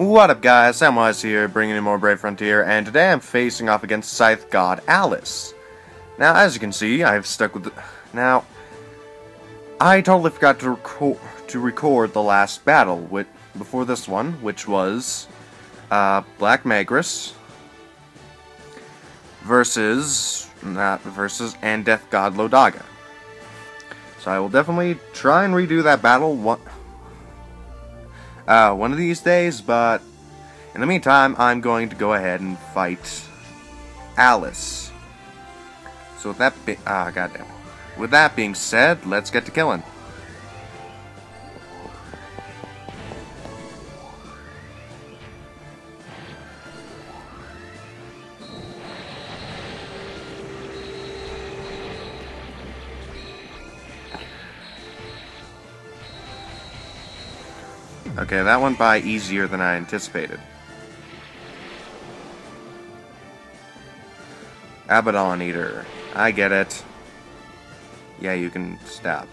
What up guys, Samwise here, bringing you more Brave Frontier, and today I'm facing off against Scythe God Alice. Now, as you can see, I've stuck with the... Now, I totally forgot to, record to record the last battle with, before this one, which was uh, Black Magris versus... Not versus, and Death God Lodaga. So I will definitely try and redo that battle one, uh, one of these days, but in the meantime, I'm going to go ahead and fight Alice. So with that be- ah, goddamn. With that being said, let's get to killing. Okay, that went by easier than I anticipated. Abaddon Eater. I get it. Yeah, you can stab.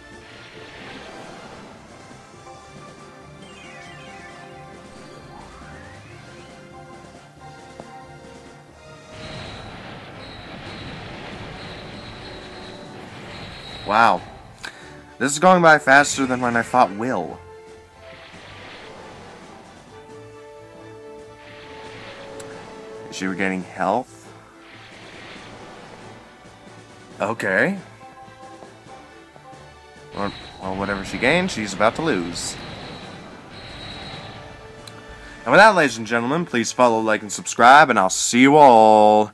Wow. This is going by faster than when I fought Will. She regaining health? Okay. Or, well, whatever she gains, she's about to lose. And with that, ladies and gentlemen, please follow, like, and subscribe, and I'll see you all